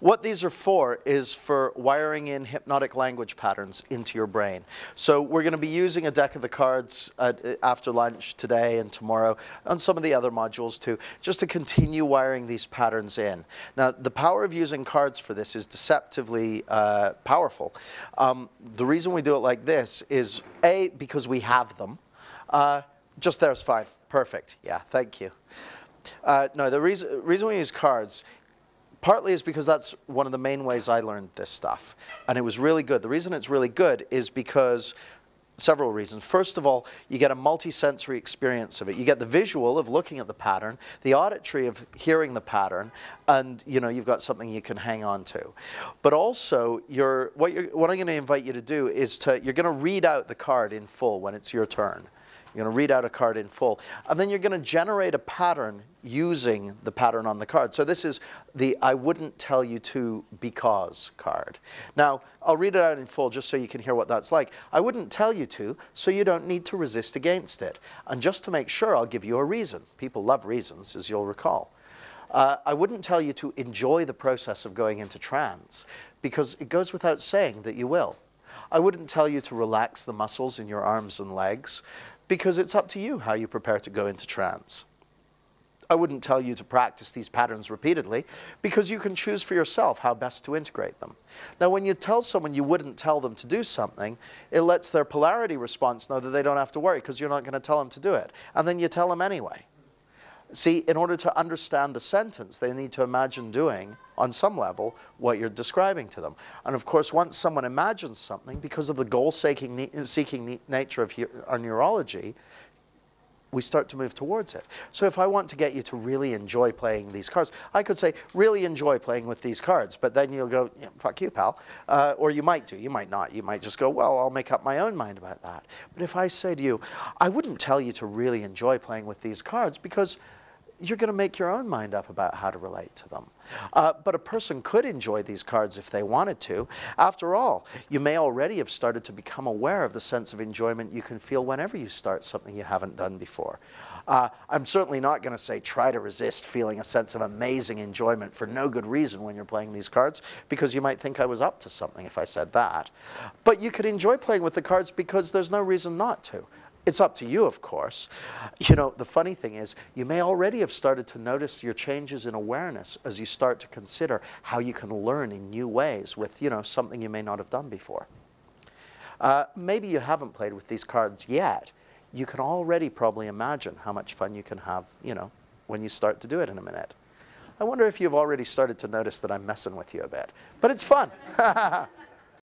What these are for is for wiring in hypnotic language patterns into your brain. So we're going to be using a deck of the cards at, after lunch today and tomorrow, and some of the other modules too, just to continue wiring these patterns in. Now, the power of using cards for this is deceptively uh, powerful. Um, the reason we do it like this is A, because we have them. Uh, just there's fine. Perfect. Yeah, thank you. Uh, no, the reason, reason we use cards partly is because that's one of the main ways I learned this stuff. And it was really good. The reason it's really good is because several reasons. First of all, you get a multisensory experience of it. You get the visual of looking at the pattern, the auditory of hearing the pattern, and you know you've got something you can hang on to. But also, you're, what, you're, what I'm going to invite you to do is to you're going to read out the card in full when it's your turn. You're going to read out a card in full. And then you're going to generate a pattern using the pattern on the card. So this is the I wouldn't tell you to because card. Now, I'll read it out in full just so you can hear what that's like. I wouldn't tell you to, so you don't need to resist against it. And just to make sure, I'll give you a reason. People love reasons, as you'll recall. Uh, I wouldn't tell you to enjoy the process of going into trance because it goes without saying that you will. I wouldn't tell you to relax the muscles in your arms and legs because it's up to you how you prepare to go into trance. I wouldn't tell you to practice these patterns repeatedly because you can choose for yourself how best to integrate them. Now, when you tell someone you wouldn't tell them to do something, it lets their polarity response know that they don't have to worry because you're not going to tell them to do it. And then you tell them anyway. See, in order to understand the sentence, they need to imagine doing, on some level, what you're describing to them. And of course, once someone imagines something, because of the goal-seeking seeking nature of our neurology, we start to move towards it. So if I want to get you to really enjoy playing these cards, I could say, really enjoy playing with these cards, but then you'll go, yeah, fuck you, pal. Uh, or you might do, you might not. You might just go, well, I'll make up my own mind about that. But if I say to you, I wouldn't tell you to really enjoy playing with these cards because you're going to make your own mind up about how to relate to them. Uh, but a person could enjoy these cards if they wanted to. After all, you may already have started to become aware of the sense of enjoyment you can feel whenever you start something you haven't done before. Uh, I'm certainly not going to say try to resist feeling a sense of amazing enjoyment for no good reason when you're playing these cards, because you might think I was up to something if I said that. But you could enjoy playing with the cards because there's no reason not to. It's up to you, of course. You know, the funny thing is, you may already have started to notice your changes in awareness as you start to consider how you can learn in new ways with, you know, something you may not have done before. Uh, maybe you haven't played with these cards yet. You can already probably imagine how much fun you can have, you know, when you start to do it in a minute. I wonder if you've already started to notice that I'm messing with you a bit. But it's fun.